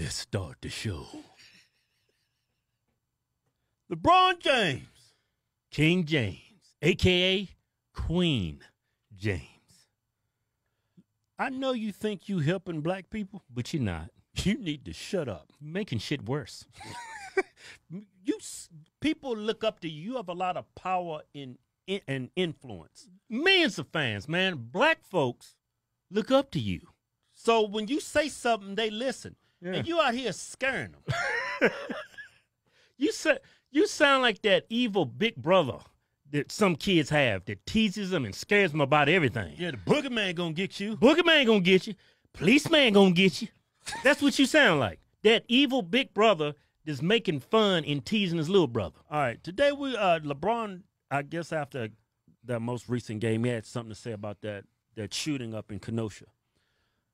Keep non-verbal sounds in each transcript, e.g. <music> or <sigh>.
Let's start the show. LeBron James, King James, aka Queen James. I know you think you helping black people, but you're not. You need to shut up. You're making shit worse. <laughs> you people look up to you. You have a lot of power in, in and influence. Millions of fans, man. Black folks look up to you. So when you say something, they listen. Yeah. And you out here scaring them. <laughs> You sa- you sound like that evil big brother that some kids have that teases them and scares them about everything. yeah, the boogeyman gonna get you. Boogeyman gonna get you. Policeman gonna get you. That's what you sound like. That evil big brother that's making fun and teasing his little brother. All right, today we uh LeBron. I guess after that most recent game, he had something to say about that that shooting up in Kenosha.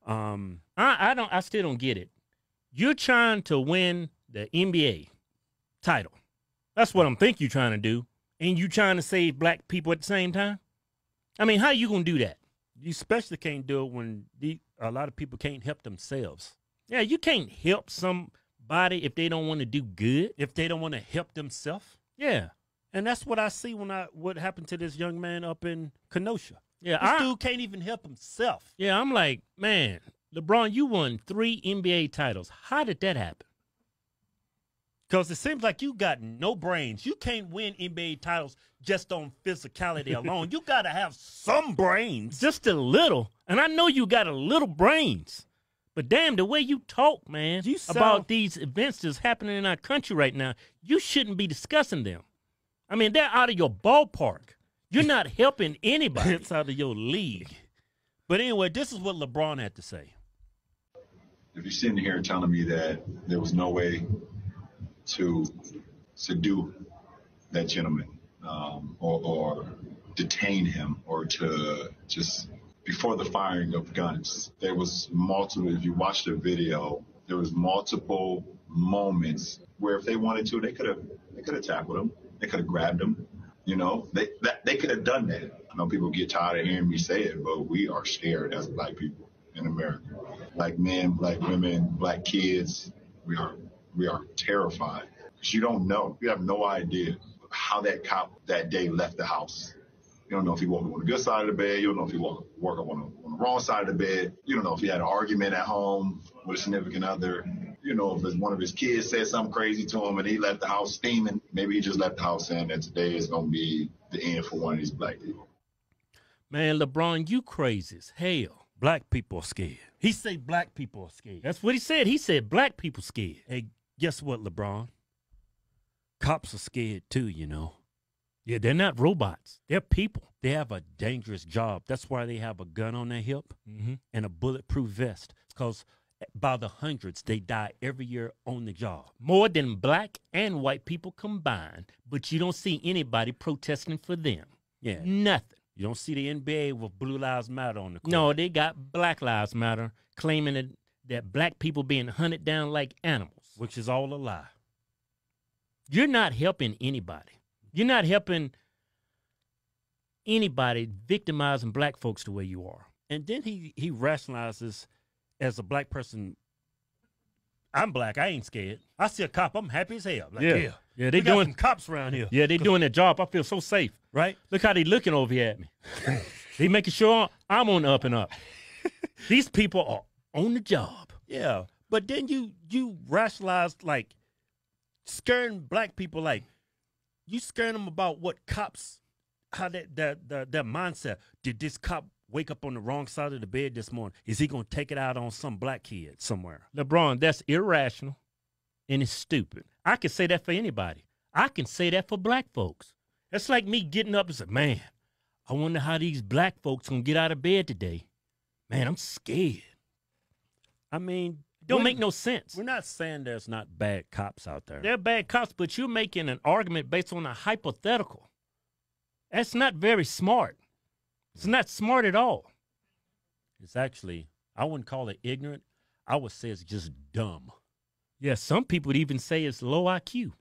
Um, I, I don't. I still don't get it. You're trying to win the NBA title. That's what I'm think you're trying to do, and you trying to save black people at the same time. I mean, how you gonna do that? you especially can't do it when the, a lot of people can't help themselves. Yeah, you can't help somebody if they don't want to do good. if they don't want to help themselves. Yeah, And that's what I see when I what happened to this young man up in Kenosha. yeah. This I, dude can't even help himself. yeah, I'm like, man, LeBron, you won three NBA titles. How did that happen? Because it seems like you got no brains. You can't win NBA titles just on physicality <laughs> alone. you got to have some brains. Just a little, and I know you got a little brains. But damn, the way you talk, man, You sound- about these events that's happening in our country right now, you shouldn't be discussing them. I mean, they're out of your ballpark. You're not helping <laughs> anybody. It's out of your league. But anyway, this is what LeBron had to say. If you're sitting here telling me that there was no way to subdue that gentleman um, or, or detain him or to just before the firing of guns, there was multiple. If you watch the video, there was multiple moments where if they wanted to, they could have they could have tackled him, they could have grabbed him. You know, they that, they could have done that. I know people get tired of hearing me say it, but we are scared as black people in America. Black men, black women, black kids, we are we are terrified. 'Cause you don't know. You have no idea how that cop that day left the house. You don't know if he woke up on the good side of the bed. You don't know if he woke, woke up on the, on the wrong side of the bed. You don't know if he had an argument at home with a significant other. You know if one of his kids said something crazy to him and he left the house steaming. Maybe he just left the house saying that today is going to be the end for one of these black people. man, LeBron, you crazy as hell. Black people are scared. He say black people are scared. That's what he said. He said black people scared. Hey, guess what, LeBron? Cops are scared too, you know. Yeah, they're not robots. They're people. They have a dangerous job. That's why they have a gun on their hip Mm-hmm. and a bulletproof vest. Because by the hundreds, they die every year on the job. More than black and white people combined, but you don't see anybody protesting for them. Yeah. Nothing. You don't see the NBA with Blue Lives Matter on the court. No, they got Black Lives Matter claiming that, that black people being hunted down like animals. which is all a lie. You're not helping anybody. You're not helping anybody victimizing black folks the way you are. And then he he rationalizes as a black person. I'm black. I ain't scared. I see a cop. I'm happy as hell. Like, Yeah. yeah, Yeah, they we doing cops around here. Yeah, they doing their job. I feel so safe. right. Look how they looking over here at me. <laughs> they making sure I'm on the up and up. <laughs> These people are on the job. Yeah, but then you you rationalize like scaring black people. Like you scaring them about what cops, how that that that, that mindset. Did this cop wake up on the wrong side of the bed this morning? Is he gonna take it out on some black kid somewhere? LeBron, that's irrational and it's stupid. I can say that for anybody. I can say that for black folks. That's like me getting up and say, man, I wonder how these black folks gonna get out of bed today. Man, I'm scared. I mean, Don't make no sense. We're not saying there's not bad cops out there. They're bad cops, but you're making an argument based on a hypothetical. That's not very smart. It's not smart at all. It's actually I wouldn't call it ignorant. I would say it's just dumb. Yeah, some people would even say it's low IQ.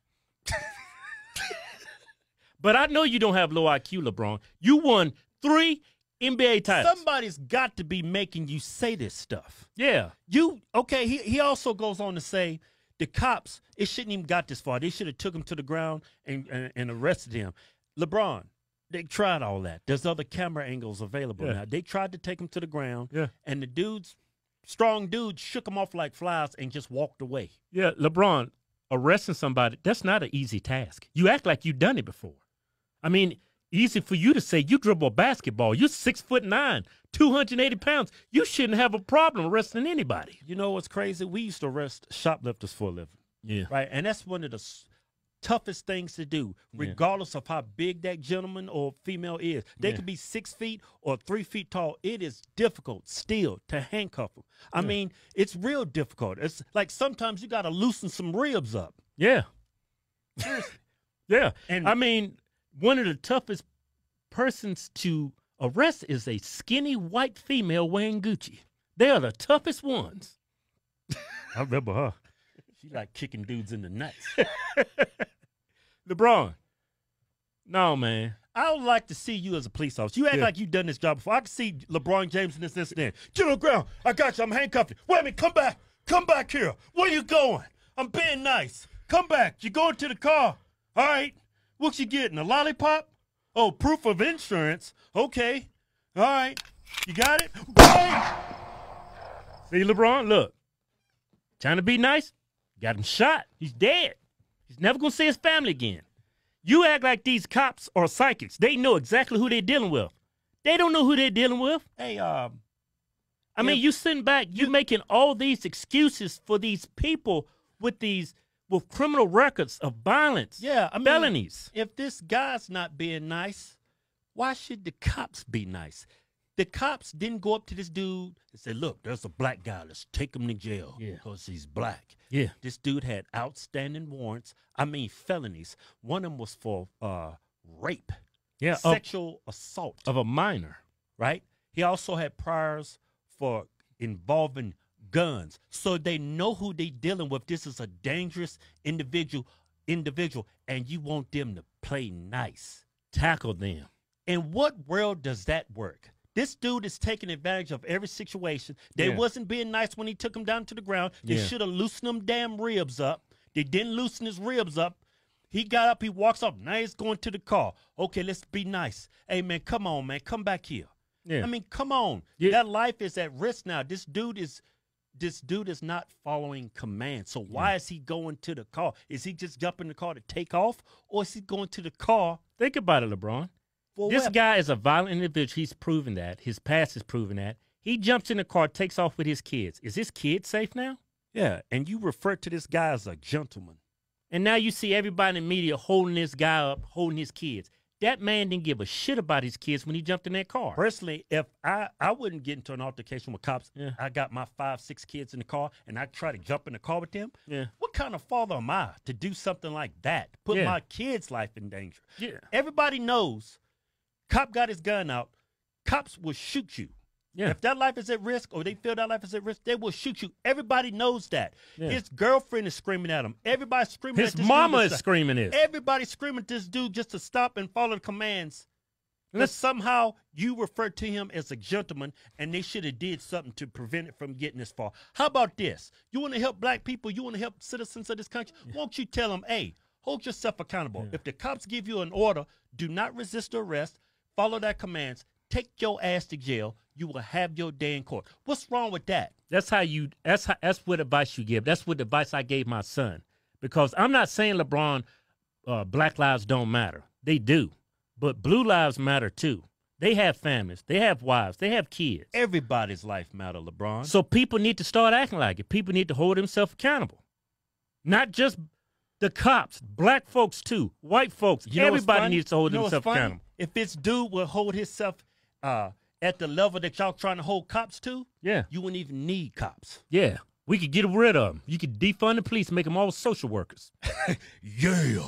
but I know you don't have low IQ, LeBron. You won three NBA titles. Somebody's got to be making you say this stuff. yeah. You okay? He he also goes on to say the cops it shouldn't even got this far. They should have took him to the ground and, and and arrested him. LeBron, they tried all that. There's other camera angles available Yeah. now. They tried to take him to the ground. Yeah. and the dudes, strong dudes, shook him off like flies and just walked away. Yeah, LeBron, arresting somebody, that's not an easy task. You act like you've done it before. I mean, easy for you to say you dribble a basketball. You're six foot nine, 280 pounds. You shouldn't have a problem arresting anybody. You know what's crazy? We used to arrest shoplifters for a living. Yeah. right? And that's one of the toughest things to do, regardless of how big that gentleman or female is. They Yeah. could be six feet or three feet tall. It is difficult still to handcuff them. I mean, it's real difficult. It's like sometimes you got to loosen some ribs up. Yeah. <laughs> yeah. And- I mean, one of the toughest persons to arrest is a skinny white female wearing Gucci. They are the toughest ones. <laughs> I remember her. She like kicking dudes in the nuts. <laughs> LeBron. No, man. I would like to see you as a police officer. You act Yeah. like you've done this job before. I can see LeBron James in this incident. Get on the ground. I got you. I'm handcuffed. Wait a minute. Come back. Come back here. Where you going? I'm being nice. Come back. You going to the car. All right. What you getting? A lollipop? Oh, proof of insurance. Okay. All right. You got it? Right. See, LeBron, look. Trying to be nice, got him shot. He's dead. He's never going to see his family again. You act like these cops are psychics. They know exactly who they're dealing with. They don't know who they're dealing with. Hey, um, I mean, you sitting back, you making all these excuses for these people with these with criminal records of violence, yeah, I mean, felonies. if this guy's not being nice, why should the cops be nice? The cops didn't go up to this dude and say, "Look, there's a black guy. Let's take him to jail Yeah. because he's black." Yeah, This dude had outstanding warrants. I mean, felonies. One of them was for uh, rape, yeah, of, sexual assault. of a minor. right? He also had priors for involving guns. So they know who they dealing with. This is a dangerous individual individual and you want them to play nice. Tackle them. In what world does that work? This dude is taking advantage of every situation. They Yeah. wasn't being nice when he took him down to the ground. They Yeah. should have loosened them damn ribs up. They didn't loosen his ribs up. He got up, he walks off. Now he's going to the car. Okay, let's be nice. Hey man, come on, man. Come back here. Yeah. I mean, come on. Yeah. That life is at risk now. This dude is this dude is not following commands. So why is he going to the car? Is he just jumping the car to take off? Or is he going to the car Think about it, LeBron. For This guy is a violent individual. He's proven that. His past is proven that. He jumps in the car, takes off with his kids. Is his kid safe now? Yeah, and you refer to this guy as a gentleman. And now you see everybody in the media holding this guy up, holding his kids. That man didn't give a shit about his kids when he jumped in that car. Personally, if I I wouldn't get into an altercation with cops, Yeah. I got my five, six kids in the car, and I try to jump in the car with them. Yeah. What kind of father am I to do something like that? Put Yeah. my kid's life in danger. Yeah. Everybody knows, cop got his gun out. Cops will shoot you. Yeah. If that life is at risk or they feel that life is at risk, they will shoot you. Everybody knows that. Yeah. His girlfriend is screaming at him. Everybody's screaming His at this mama dude is screaming this. Everybody's screaming at this dude just to stop and follow the commands. But somehow you refer to him as a gentleman, and they should have did something to prevent it from getting this far. How about this? You want to help black people? You want to help citizens of this country? Won't you tell them, hey, hold yourself accountable. If the cops give you an order, do not resist arrest. Follow their commands. Take your ass to jail. You will have your day in court. What's wrong with that? That's how you. That's how. That's what advice you give. That's what advice I gave my son. Because I'm not saying LeBron, uh, Black lives don't matter. They do, but blue lives matter too. They have families. They have wives. They have kids. Everybody's life matter, LeBron. So people need to start acting like it. People need to hold themselves accountable. Not just the cops, black folks too, white folks. You know Everybody needs to hold You know themselves accountable. If this dude would hold himself uh, at the level that y'all trying to hold cops to, Yeah. you wouldn't even need cops. Yeah. We could get rid of them. You could defund the police, make them all social workers. <laughs> Yeah.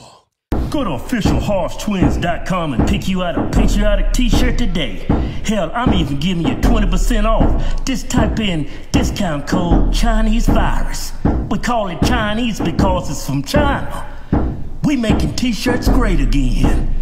Go to officialhodgetwins.com and pick you out a patriotic t-shirt today. Hell, I'm even giving you 20% off. Just type in discount code Chinese virus. We call it Chinese because it's from China. We making t-shirts great again.